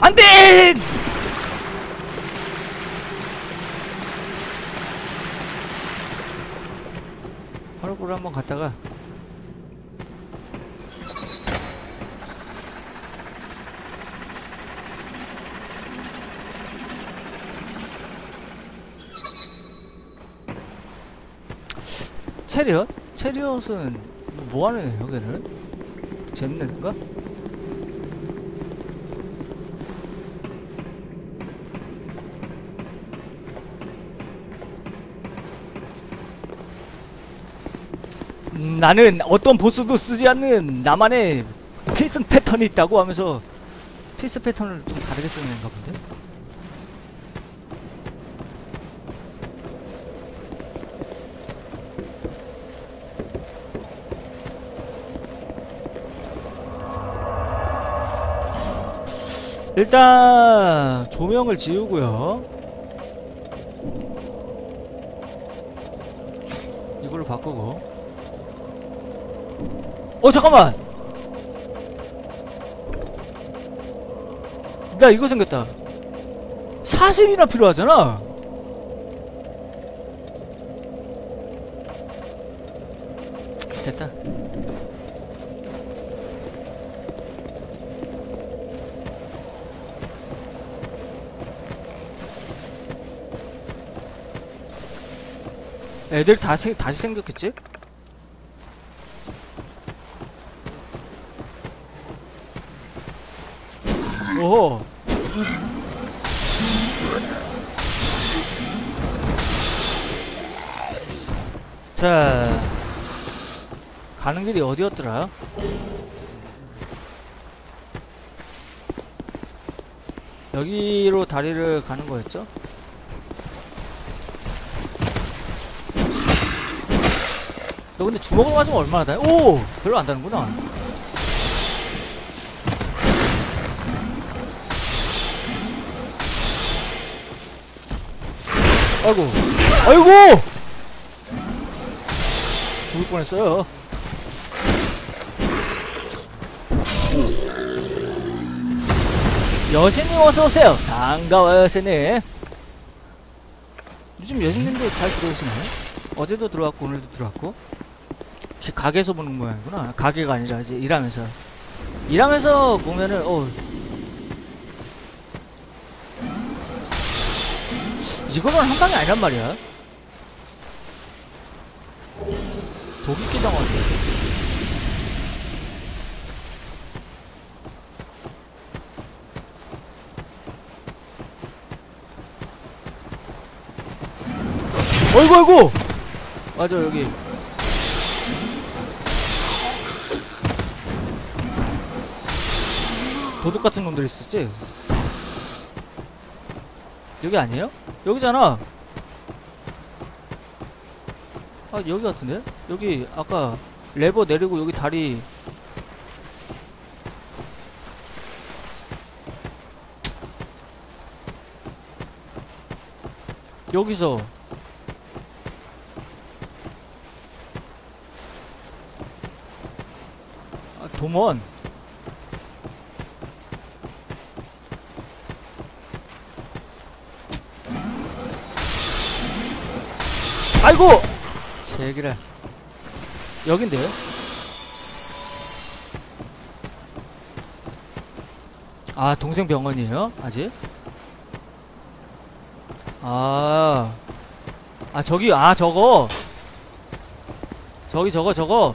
안돼! 화로구를 한번 갔다가 체리엇? 체리엇은 뭐하는 애요 걔는? 재밌는 애인가? 나는 어떤 보스도 쓰지 않는 나만의 필승 패턴이 있다고 하면서 필승 패턴을 좀 다르게 쓰는 애인가 본데? 일단 조명을 지우고요 이걸로 바꾸고 어 잠깐만. 나 이거 생겼다. 40이나 필요하잖아. 됐다. 애들 다 생, 다시 생겼겠지? 오호 자 가는 길이 어디였더라? 여기로 다리를 가는 거였죠? 너 근데 주먹으로 맞으면 얼마나 다 오! 별로 안 다는구나 아이고. 아이고! 죽을 뻔했어요. 여신님 어서오세요. 반가워요 여신님. 요즘 여신님도 잘 들어오시네 어제도 들어왔고 오늘도 들어왔고. 제 가게에서 보는 모양이구나. 가게가 아니라 이제 일하면서. 일하면서 보면은 어 이거는 한 방이 아니란 말이야. 독이 당하네 어이구 어이구! 맞아 여기. 도둑 같은 놈들 있었지? 여기 아니에요? 여기잖아 아 여기 같은데? 여기 아까 레버 내리고 여기 다리 여기서 아, 도먼 아이고! 제기라 여긴데요? 아 동생 병원이에요? 아직? 아... 아 저기 아 저거 저기 저거 저거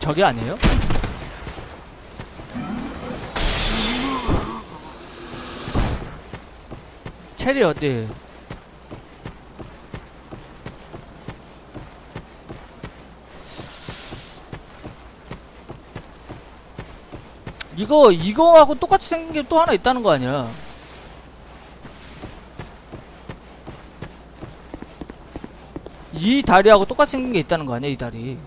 저기 아니에요? 체리 어디? 이거 이거하고 똑같이 생긴 게 또 하나 있다는 거 아니야? 이 다리하고 똑같이 생긴 게 있다는 거 아니야 이 다리?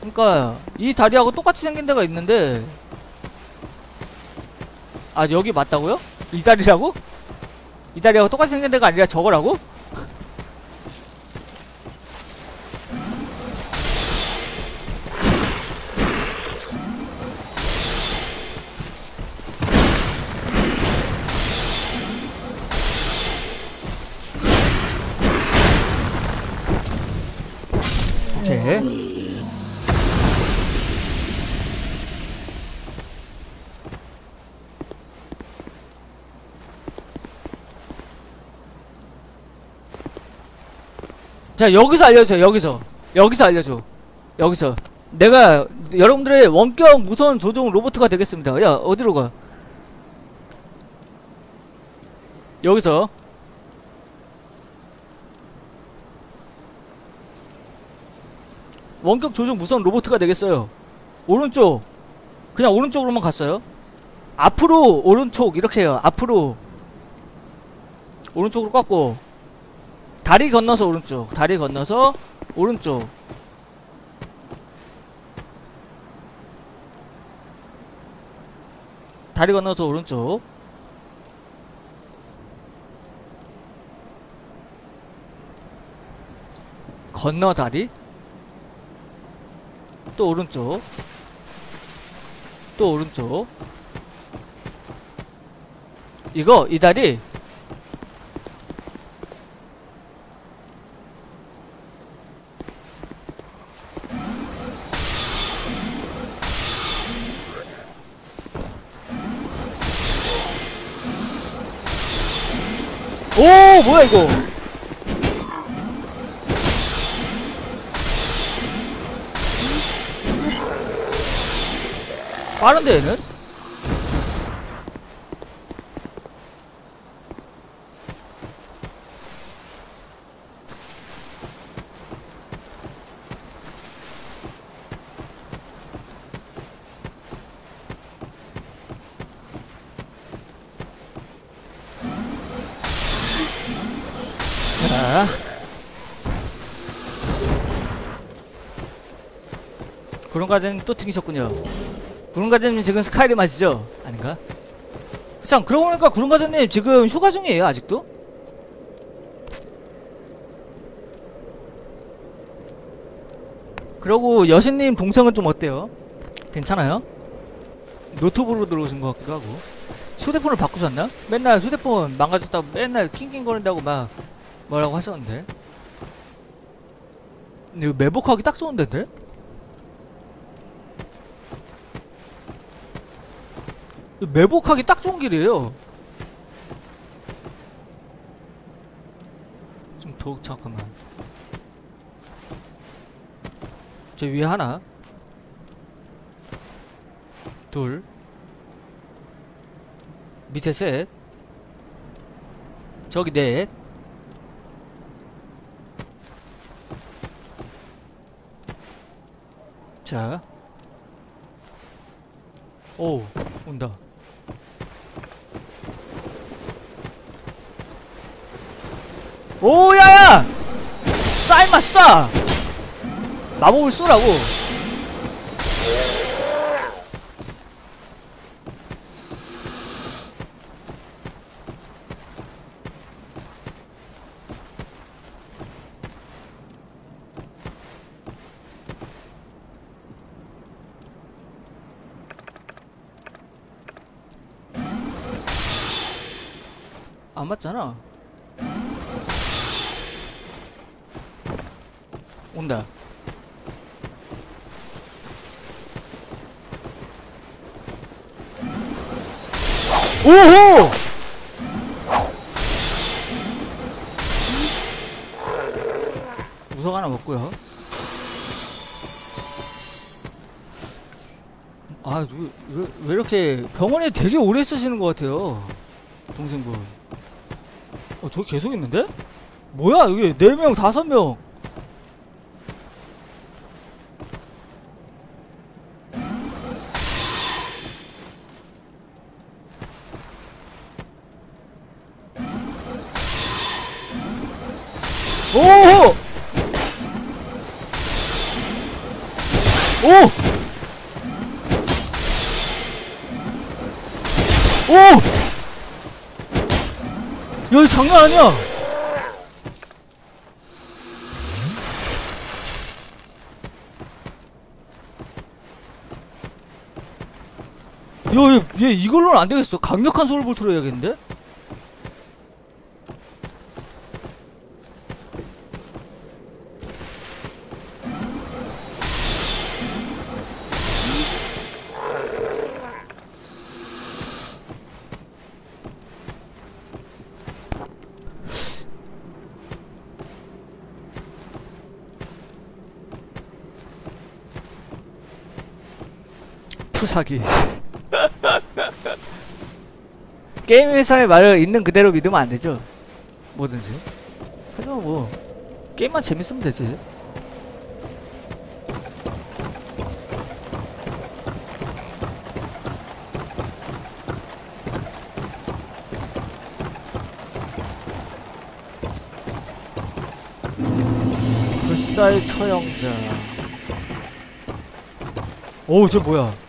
그러니까 이 다리하고 똑같이 생긴 데가 있는데 아 여기 맞다고요? 이 다리라고? 이 다리하고 똑같이 생긴 데가 아니라 저거라고? 오케이. 자 여기서 알려줘 여기서. 여기서 알려줘. 여기서. 내가 여러분들의 원격 무선 조종 로봇가 되겠습니다. 야 어디로 가? 여기서. 원격 조종 무선 로봇가 되겠어요. 오른쪽. 그냥 오른쪽으로만 갔어요? 앞으로 오른쪽. 이렇게 해요. 앞으로. 오른쪽으로 꺾고 다리 건너서 오른쪽. 다리 건너서 오른쪽. 다리 건너서 오른쪽. 건너 다리. 또 오른쪽. 또 오른쪽. 이거 이 다리 오 뭐야 이거 빠른데 얘는? 구름과제님 또 튕기셨군요 구름과제님 지금 스카이림 하시죠? 아닌가? 참 그러고 보니까 구름과제님 지금 휴가 중이에요 아직도? 그러고 여신님 동성은 좀 어때요? 괜찮아요? 노트북으로 들어오신 것 같기도 하고 휴대폰을 바꾸셨나? 맨날 휴대폰 망가졌다고 맨날 킹킹거린다고 막 뭐라고 하셨는데 이거 매복하기 딱 좋은 데인데? 이거 매복하기 딱 좋은 길이에요. 좀더 잠깐만. 저 위에 하나. 둘. 밑에 셋. 저기 넷. 자. 오, 온다. 오, 야야! 쏴, 임마, 쏴! 마법을 쏘라고. 안 맞잖아. 온다. 오호! 우석 하나 먹고요. 아, 왜, 왜, 왜 이렇게 병원에 되게 오래 쓰시는 것 같아요. 동생분. 어, 저기 계속 있는데? 뭐야, 여기 4명, 5명. 오호! 오! 오! 이거 장난 아니야! 야, 얘, 얘 이걸로는 안 되겠어. 강력한 소울 볼트로 해야겠는데? 푸사기. 게임 회사의 말을 있는 그대로 믿으면 안 되죠. 뭐든지. 하지만 뭐 게임만 재밌으면 되지. 불사의 처형자. 오, 저 뭐야?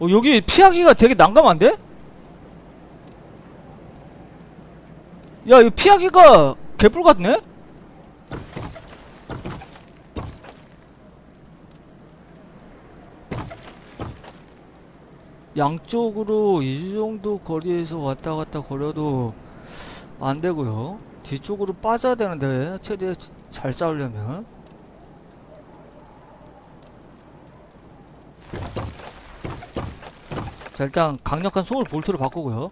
어, 여기 피하기가 되게 난감한데? 야, 이거 피하기가 개뿔 같네? 양쪽으로 이 정도 거리에서 왔다 갔다 거려도 안 되고요. 뒤쪽으로 빠져야 되는데, 최대 잘 싸우려면. 자 일단 강력한 소울 볼트로 바꾸고요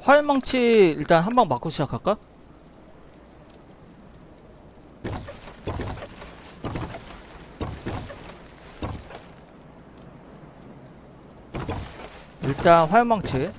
화염망치 일단 한 방 맞고 시작할까? 일단 화염망치